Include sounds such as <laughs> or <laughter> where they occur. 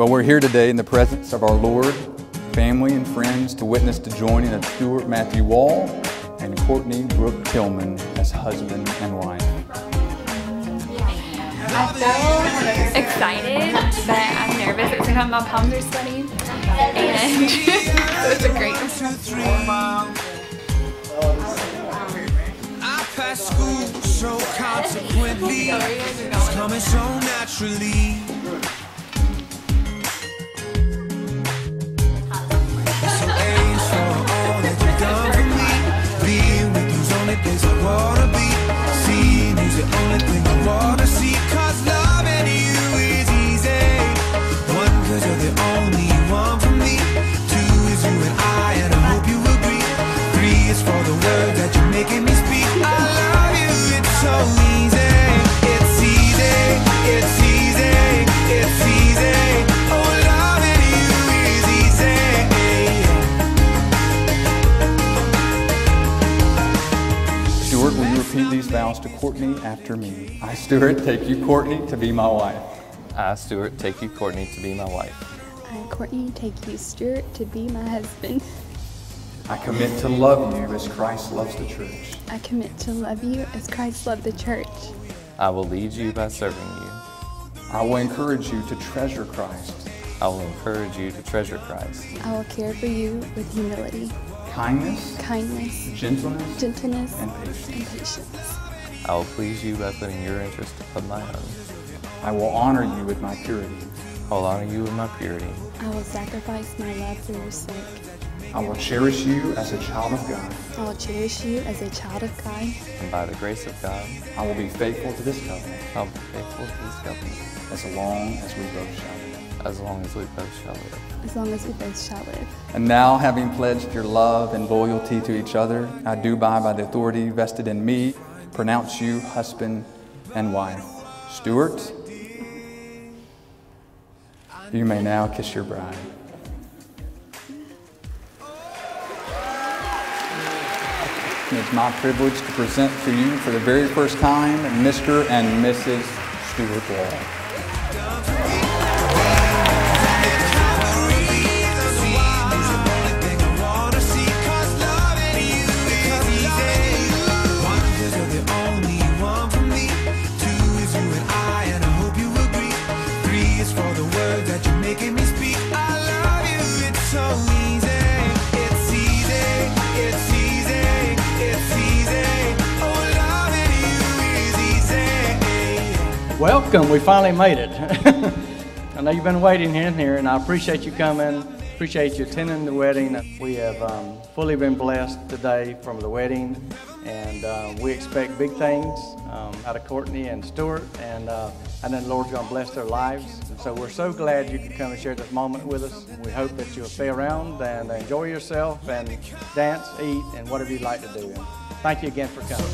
Well, we're here today in the presence of our Lord, family, and friends to witness the joining of Stuart Matthew Wall and Courtney Brooke Tillman as husband and wife. I feel excited, but I'm nervous. It's because my palms are sweaty, and <laughs> it's a great. I passed school so consequently, it's coming so naturally. Vows to Courtney after me? I, Stuart, take you, Courtney, to be my wife. I, Stuart, take you, Courtney, to be my wife. I, Courtney, take you, Stuart, to be my husband. I commit to love you as Christ loves the church. I commit to love you as Christ loved the church. I will lead you by serving you. I will encourage you to treasure Christ, I will encourage you to treasure Christ. I will care for you with humility, kindness, kindness, gentleness, gentleness, and patience. and patience. I will please you by putting your interest above my own. I will honor you with my purity. I will honor you with my purity. I will sacrifice my love for your sake. I will cherish you as a child of God. I will cherish you as a child of God. And by the grace of God, I will be faithful to this covenant I'll be faithful to this covenant as long as we both shall live. as long as we both shall live. as long as we both shall live. And now, having pledged your love and loyalty to each other, I do by, by the authority vested in me, pronounce you husband and wife. Stuart, you may now kiss your bride. It's my privilege to present to you for the very first time Mr. and Mrs. Stuart Wall. Making me speak, I love you. It's so easy. Oh, is. Welcome, we finally made it. <laughs> I know you've been waiting in here, and I appreciate you coming. Appreciate you attending the wedding. We have um, fully been blessed today from the wedding, and uh, we expect big things um, out of Courtney and Stuart, and uh, and then the Lord's going to bless their lives. And so we're so glad you could come and share this moment with us. We hope that you'll stay around and enjoy yourself and dance, eat, and whatever you'd like to do. And thank you again for coming.